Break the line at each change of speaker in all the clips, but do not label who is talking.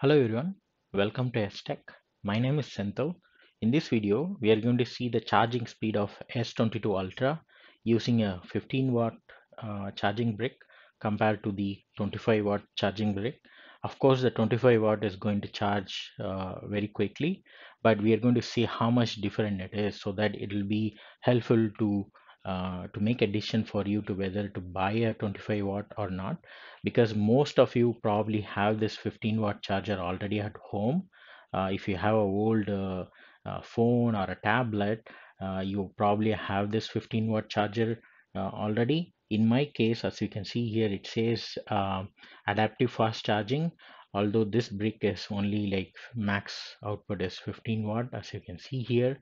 Hello everyone, welcome to S-Tech. My name is Senthil. In this video, we are going to see the charging speed of S22 Ultra using a 15 watt uh, charging brick compared to the 25 watt charging brick. Of course, the 25 watt is going to charge uh, very quickly, but we are going to see how much different it is so that it will be helpful to uh, to make a decision for you to whether to buy a 25 watt or not because most of you probably have this 15 watt charger already at home. Uh, if you have a old uh, uh, phone or a tablet uh, you probably have this 15 watt charger already. In my case as you can see here it says uh, adaptive fast charging although this brick is only like max output is 15 watt as you can see here.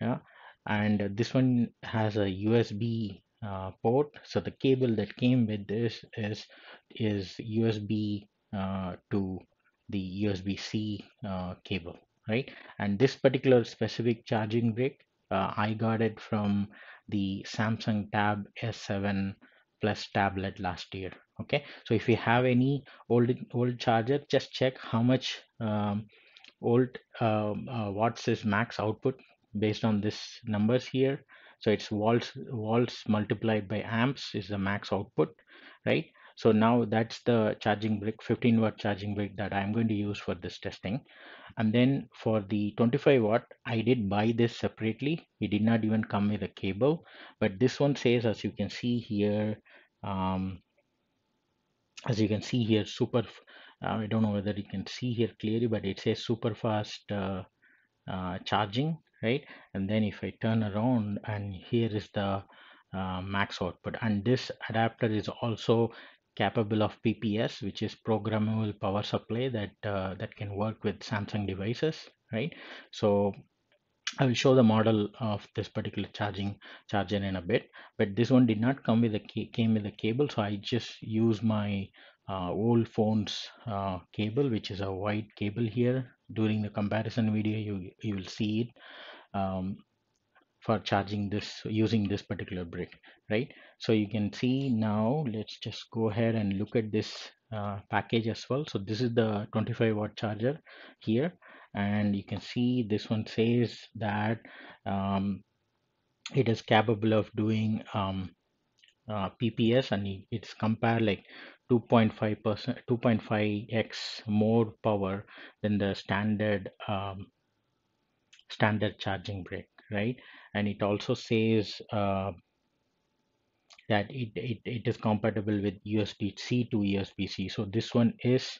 Yeah and this one has a USB uh, port. So the cable that came with this is is USB uh, to the USB-C uh, cable right? And this particular specific charging brick uh, I got it from the Samsung Tab S7 Plus tablet last year okay? So if you have any old old charger just check how much um, old um, uh, watts is max output based on this numbers here. So it's volts volts multiplied by amps is the max output right? So now that's the charging brick 15 watt charging brick that i'm going to use for this testing. And then for the 25 watt i did buy this separately. It did not even come with a cable but this one says as you can see here um, as you can see here super uh, i don't know whether you can see here clearly but it says super fast uh, uh, charging right? And then if I turn around and here is the uh, max output. And this adapter is also capable of PPS which is programmable power supply that uh, that can work with Samsung devices right? So I will show the model of this particular charging charger in a bit. But this one did not come with a came with a cable so I just use my uh, old phone's uh, cable which is a white cable here. During the comparison video you you will see it um, for charging this using this particular brick right? So you can see now let's just go ahead and look at this uh, package as well. So this is the 25 watt charger here. And you can see this one says that um, it is capable of doing um, uh, PPS and it's compared like 2.5 percent 2.5x more power than the standard um, standard charging brick right? And it also says uh, that it, it, it is compatible with USB-C to USB-C so this one is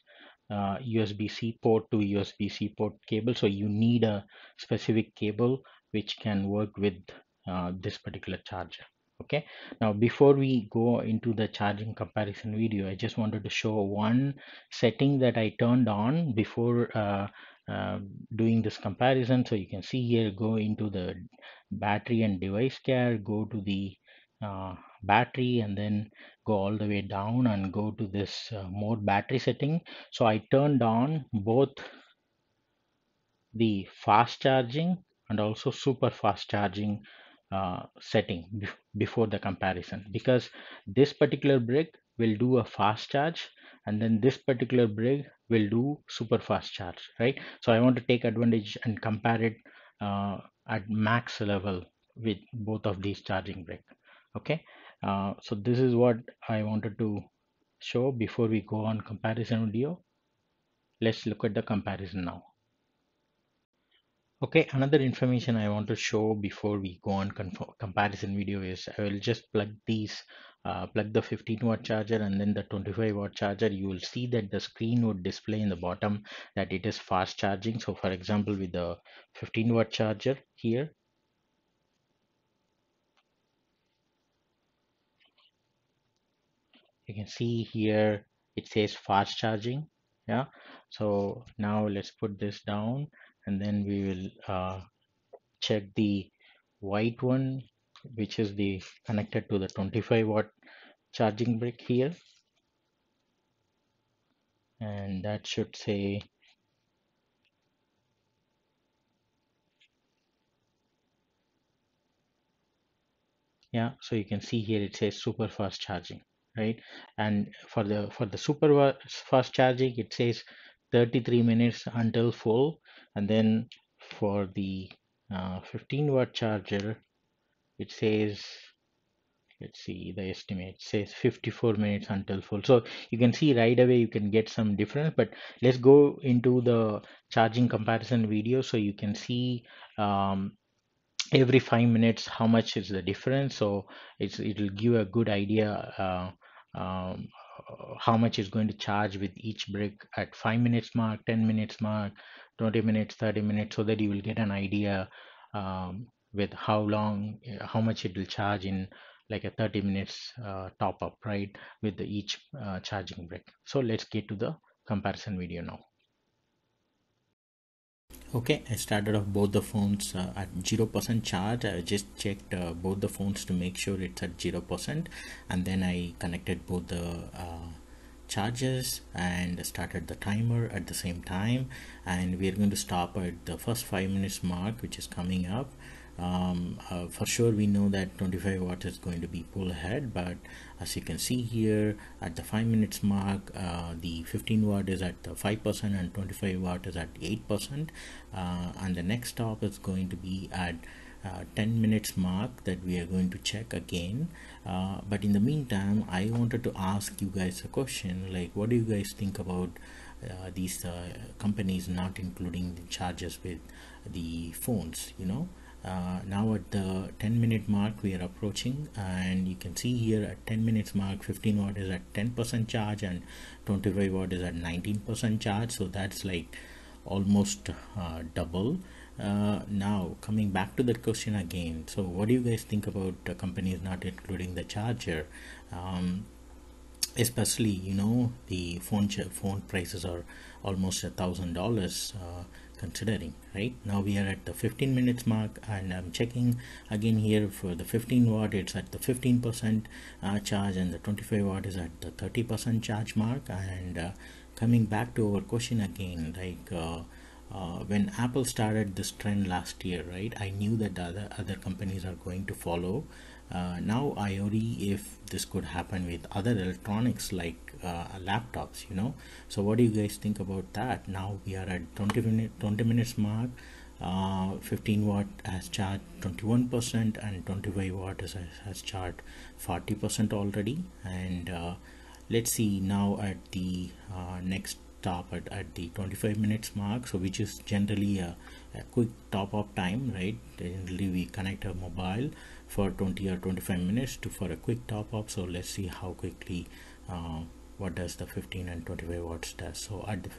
uh, USB-C port to USB-C port cable. So you need a specific cable which can work with uh, this particular charger okay? Now before we go into the charging comparison video I just wanted to show one setting that I turned on before uh, uh, doing this comparison. So you can see here go into the battery and device care go to the uh, battery and then go all the way down and go to this uh, more battery setting. So I turned on both the fast charging and also super fast charging uh, setting before the comparison. Because this particular brick will do a fast charge and then this particular brick will do super fast charge right? So i want to take advantage and compare it uh, at max level with both of these charging brick okay? Uh, so this is what i wanted to show before we go on comparison video. Let's look at the comparison now okay another information i want to show before we go on comparison video is i will just plug these uh, plug the 15 watt charger and then the 25 watt charger. You will see that the screen would display in the bottom that it is fast charging. So for example with the 15 watt charger here. You can see here it says fast charging yeah. So now let's put this down and then we will uh, check the white one which is the connected to the 25 watt charging brick here. And that should say yeah so you can see here it says super fast charging right? And for the for the super fast charging it says 33 minutes until full and then for the uh, 15 watt charger it says let's see the estimate says 54 minutes until full so you can see right away you can get some difference but let's go into the charging comparison video so you can see um, every five minutes how much is the difference. So it's it'll give a good idea uh, um, how much is going to charge with each brick at 5 minutes mark 10 minutes mark 20 minutes 30 minutes so that you will get an idea um, with how long how much it will charge in like a 30 minutes uh, top up right with the each uh, charging brick. So let's get to the comparison video now okay i started off both the phones uh, at 0% charge. I just checked uh, both the phones to make sure it's at 0% and then i connected both the uh, charges and started the timer at the same time. And we're going to stop at the first five minutes mark which is coming up um, uh, for sure we know that 25 watt is going to be pull ahead but as you can see here at the 5 minutes mark uh, the 15 watt is at 5% and 25 watt is at 8% uh, and the next stop is going to be at uh, 10 minutes mark that we are going to check again. Uh, but in the meantime I wanted to ask you guys a question like what do you guys think about uh, these companies not including the charges with the phones you know uh, now at the 10 minute mark we are approaching and you can see here at 10 minutes mark 15 watt is at 10 percent charge and 25 watt is at 19 percent charge. So that's like almost uh, double. Uh, now coming back to that question again. So what do you guys think about companies not including the charger? Um, especially you know the phone phone prices are almost a thousand dollars. Uh, considering right? Now we are at the 15 minutes mark and I'm checking again here for the 15 watt it's at the 15 percent uh, charge and the 25 watt is at the 30 percent charge mark. And uh, coming back to our question again like uh, uh, when Apple started this trend last year right? I knew that other other companies are going to follow uh, now I worry if this could happen with other electronics like uh, laptops you know. So what do you guys think about that? Now we are at 20 minute 20 minutes mark. Uh, 15 watt has charged 21 percent and 25 watt has, has charged 40 percent already. And uh, let's see now at the uh, next top at, at the 25 minutes mark. So which is generally a, a quick top up time right? Generally we connect a mobile for 20 or 25 minutes to for a quick top up so let's see how quickly uh, what does the 15 and 25 watts does. So at, the,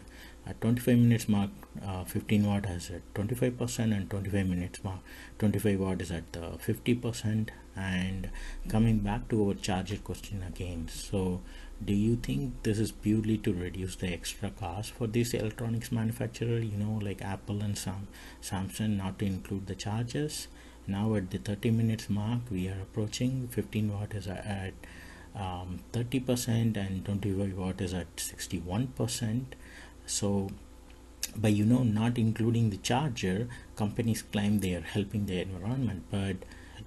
at 25 minutes mark uh, 15 watt has at 25 percent and 25 minutes mark 25 watt is at the 50 percent. And coming back to our charger question again so do you think this is purely to reduce the extra cost for this electronics manufacturer? You know like apple and some samsung not to include the chargers now at the 30 minutes mark we are approaching. 15 watt is at um, 30% and 25 watt is at 61% so by you know not including the charger companies claim they are helping the environment. But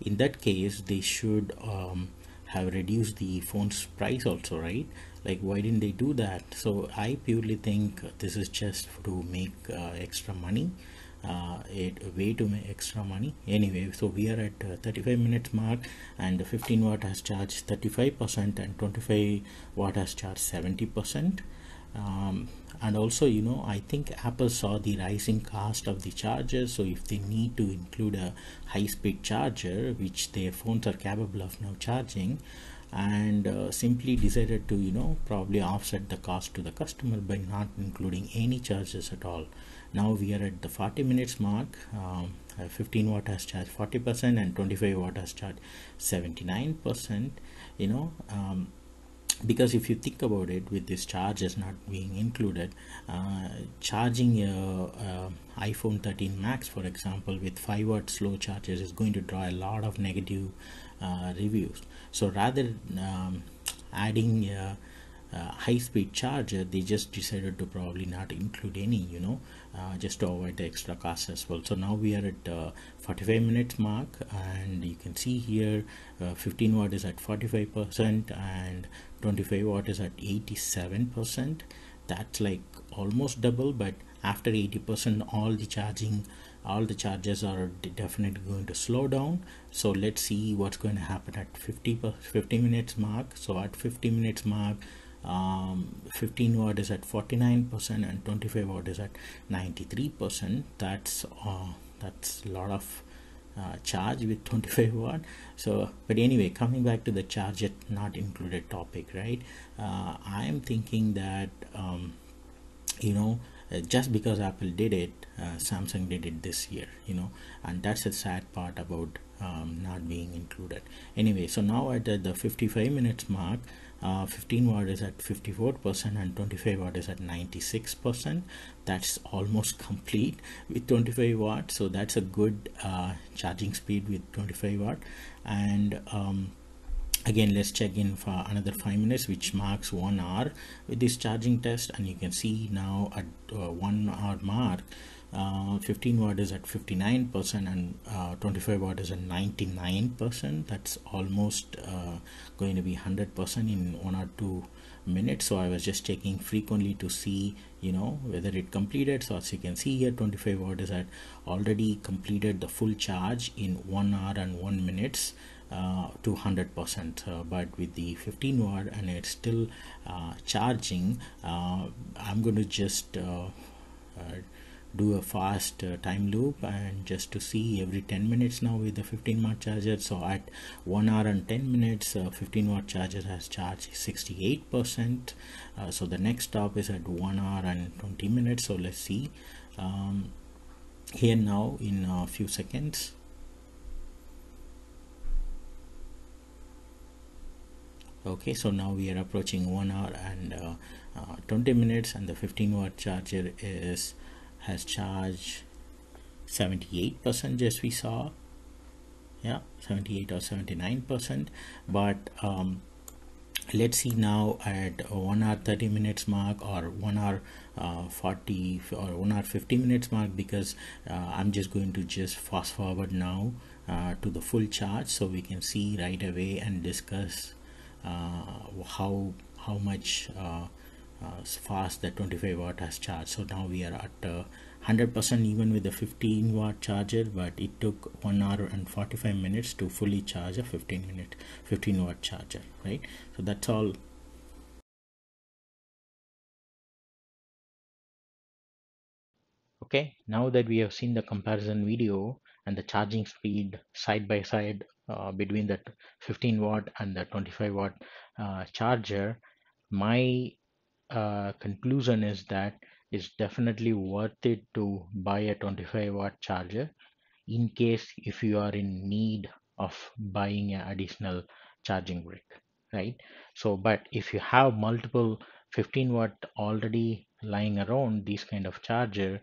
in that case they should um, have reduced the phone's price also right? Like why didn't they do that? So i purely think this is just to make uh, extra money uh, a way to make extra money. Anyway so we are at uh, 35 minutes mark and the 15 watt has charged 35 percent and 25 watt has charged 70 percent. Um, and also you know i think apple saw the rising cost of the chargers so if they need to include a high speed charger which their phones are capable of now charging and uh, simply decided to you know probably offset the cost to the customer by not including any charges at all now we are at the 40 minutes mark. Um, 15 watt has charged 40 percent and 25 watt has charged 79 percent you know um, because if you think about it with this charge is not being included uh, charging a, a, iphone 13 max for example with 5 watt slow charges is going to draw a lot of negative uh, reviews. So rather um, adding a, uh, high speed charger they just decided to probably not include any you know uh, just to avoid the extra cost as well. So now we are at uh, 45 minutes mark and you can see here uh, 15 watt is at 45 percent and 25 watt is at 87 percent. That's like almost double but after 80% all the charging all the charges are definitely going to slow down. So let's see what's going to happen at 50 50 minutes mark. So at 50 minutes mark um, 15 watt is at 49 percent and 25 watt is at 93 percent. That's uh, that's a lot of uh, charge with 25 watt so but anyway coming back to the charge it not included topic right? Uh, i am thinking that um, you know uh, just because apple did it uh, samsung did it this year you know and that's the sad part about um, not being included. Anyway so now at the 55 minutes mark uh, 15 watt is at 54 percent and 25 watt is at 96 percent. That's almost complete with 25 watt so that's a good uh, charging speed with 25 watt and um, again let's check in for another five minutes which marks one hour with this charging test. And you can see now at uh, one hour mark uh, 15 watt is at 59 percent and uh, 25 watt is at 99 percent. That's almost uh, going to be 100 percent in one or two minutes. So i was just checking frequently to see you know whether it completed. So as you can see here 25 watt is at already completed the full charge in one hour and one minutes uh, to 100 percent. Uh, but with the 15 watt and it's still uh, charging uh, i'm going to just uh, do a fast uh, time loop and just to see every 10 minutes now with the 15 watt charger. So at 1 hour and 10 minutes uh, 15 watt charger has charged 68 percent. Uh, so the next stop is at 1 hour and 20 minutes. So let's see um, here now in a few seconds. Okay so now we are approaching one hour and uh, uh, 20 minutes and the 15 watt charger is has charged 78 percent as we saw. Yeah 78 or 79 percent. But um, let's see now at 1 hour 30 minutes mark or 1 hour uh, 40 or 1 hour 50 minutes mark because uh, I'm just going to just fast forward now uh, to the full charge so we can see right away and discuss uh, how how much uh, fast the 25 watt has charged. So now we are at 100% uh, even with the 15 watt charger but it took 1 hour and 45 minutes to fully charge a 15 minute 15 watt charger right? So that's all. Okay now that we have seen the comparison video and the charging speed side by side uh, between the 15 watt and the 25 watt uh, charger my uh, conclusion is that it's definitely worth it to buy a 25 watt charger in case if you are in need of buying an additional charging brick right? So but if you have multiple 15 watt already lying around this kind of charger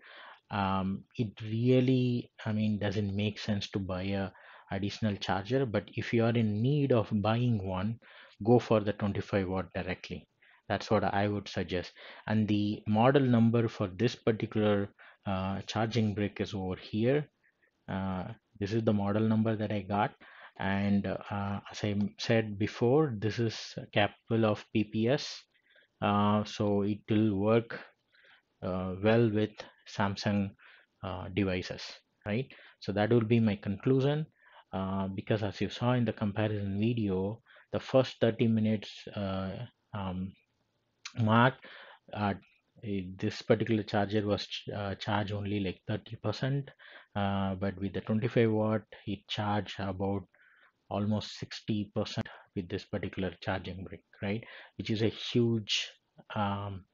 um, it really i mean doesn't make sense to buy a additional charger. But if you are in need of buying one go for the 25 watt directly that's what I would suggest. And the model number for this particular uh, charging brick is over here. Uh, this is the model number that I got. And uh, as I said before, this is capable of PPS. Uh, so it will work uh, well with Samsung uh, devices, right? So that will be my conclusion. because as you saw in the comparison video, the first 30 minutes um, mark uh, this particular charger was ch uh, charged only like 30 percent uh, but with the 25 watt it charged about almost 60 percent with this particular charging brick right? Which is a huge um,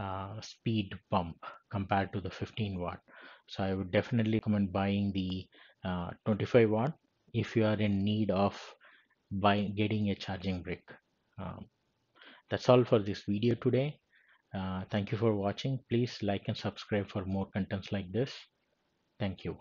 uh, speed bump compared to the 15 watt. So i would definitely recommend buying the uh, 25 watt if you are in need of buying getting a charging brick um, that's all for this video today. Uh, thank you for watching. Please like and subscribe for more contents like this. Thank you